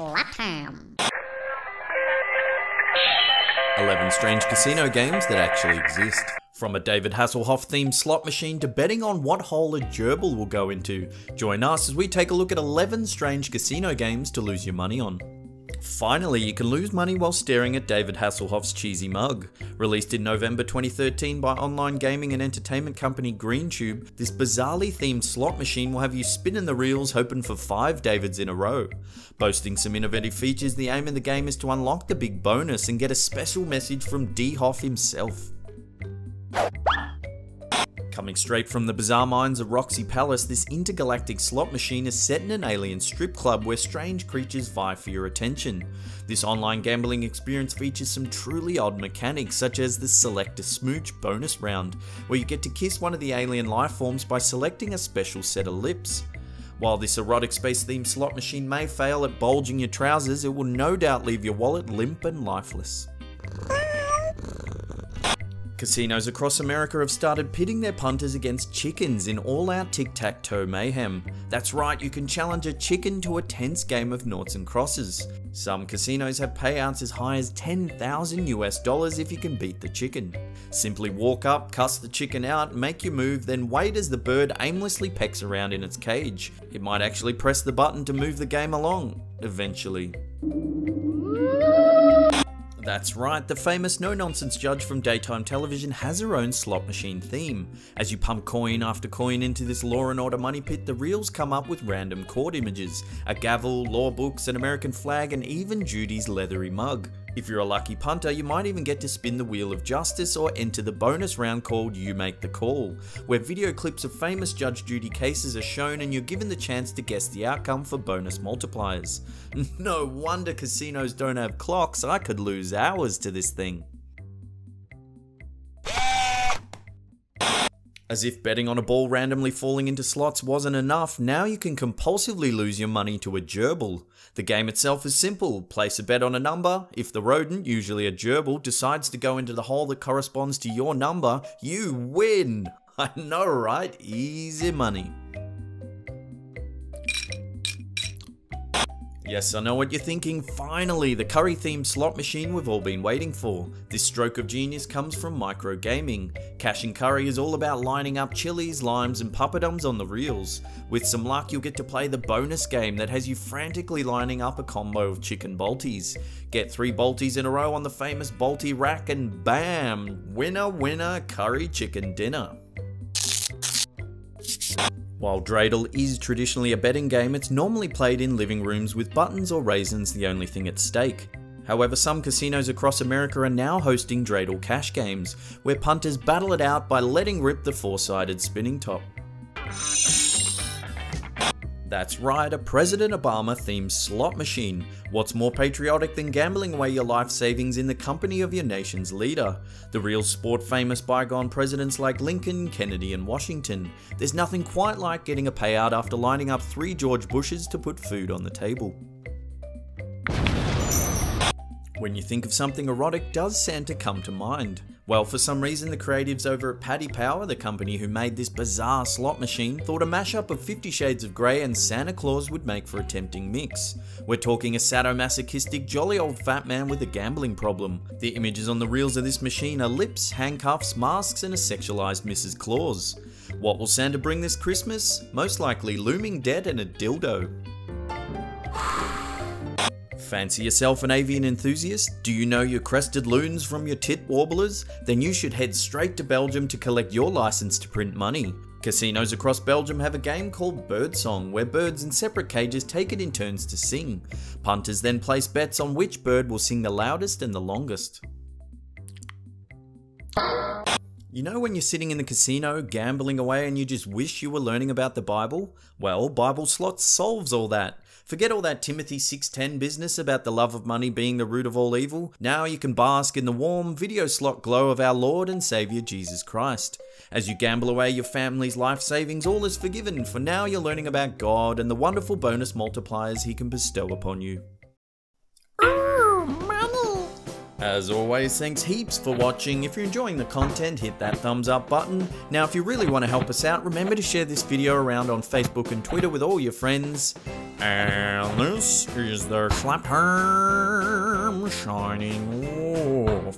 slot 11 strange casino games that actually exist. From a David Hasselhoff themed slot machine to betting on what hole a gerbil will go into. Join us as we take a look at 11 strange casino games to lose your money on. Finally, you can lose money while staring at David Hasselhoff's cheesy mug. Released in November 2013 by online gaming and entertainment company GreenTube, this bizarrely themed slot machine will have you spinning the reels hoping for five Davids in a row. Boasting some innovative features, the aim of the game is to unlock the big bonus and get a special message from The Hoff himself. Coming straight from the bizarre minds of Roxy Palace, this intergalactic slot machine is set in an alien strip club where strange creatures vie for your attention. This online gambling experience features some truly odd mechanics, such as the Select a Smooch bonus round, where you get to kiss one of the alien life forms by selecting a special set of lips. While this erotic space themed slot machine may fail at bulging your trousers, it will no doubt leave your wallet limp and lifeless. Casinos across America have started pitting their punters against chickens in all out tic tac toe mayhem. That's right, you can challenge a chicken to a tense game of noughts and crosses. Some casinos have payouts as high as 10,000 US dollars if you can beat the chicken. Simply walk up, cuss the chicken out, make your move, then wait as the bird aimlessly pecks around in its cage. It might actually press the button to move the game along, eventually. That's right, the famous no nonsense judge from daytime television has her own slot machine theme. As you pump coin after coin into this law and order money pit, the reels come up with random court images a gavel, law books, an American flag, and even Judy's leathery mug. If you're a lucky punter, you might even get to spin the wheel of justice or enter the bonus round called You Make the Call, where video clips of famous Judge Judy cases are shown and you're given the chance to guess the outcome for bonus multipliers. No wonder casinos don't have clocks, I could lose hours to this thing. As if betting on a ball randomly falling into slots wasn't enough, now you can compulsively lose your money to a gerbil. The game itself is simple. Place a bet on a number. If the rodent, usually a gerbil, decides to go into the hole that corresponds to your number, you win! I know, right? Easy money. Yes, I know what you're thinking. Finally, the curry themed slot machine we've all been waiting for. This stroke of genius comes from Microgaming. Cash and Curry is all about lining up chilies, limes, and papadums on the reels. With some luck, you'll get to play the bonus game that has you frantically lining up a combo of chicken baltis. Get three baltis in a row on the famous balti rack, and bam! Winner, winner, curry chicken dinner. While Dreidel is traditionally a betting game, it's normally played in living rooms with buttons or raisins the only thing at stake. However, some casinos across America are now hosting Dreidel cash games, where punters battle it out by letting rip the four-sided spinning top. That's right, a President Obama themed slot machine. What's more patriotic than gambling away your life savings in the company of your nation's leader? The real sport famous bygone presidents like Lincoln, Kennedy, and Washington. There's nothing quite like getting a payout after lining up three George Bushes to put food on the table. When you think of something erotic, does Santa come to mind? Well, for some reason, the creatives over at Paddy Power, the company who made this bizarre slot machine, thought a mashup of Fifty Shades of Grey and Santa Claus would make for a tempting mix. We're talking a sadomasochistic, jolly old fat man with a gambling problem. The images on the reels of this machine are lips, handcuffs, masks, and a sexualized Mrs. Claus. What will Santa bring this Christmas? Most likely looming debt and a dildo. Fancy yourself an avian enthusiast? Do you know your crested loons from your tit warblers? Then you should head straight to Belgium to collect your license to print money. Casinos across Belgium have a game called Birdsong, where birds in separate cages take it in turns to sing. Punters then place bets on which bird will sing the loudest and the longest. You know when you're sitting in the casino gambling away and you just wish you were learning about the Bible? Well, Bible Slots solves all that. Forget all that Timothy 6:10 business about the love of money being the root of all evil. Now you can bask in the warm video slot glow of our Lord and Savior Jesus Christ. As you gamble away your family's life savings, all is forgiven, for now you're learning about God and the wonderful bonus multipliers he can bestow upon you. As always, thanks heaps for watching. If you're enjoying the content, hit that thumbs up button. Now, if you really want to help us out, remember to share this video around on Facebook and Twitter with all your friends. And this is the Slap Time Shining Wall.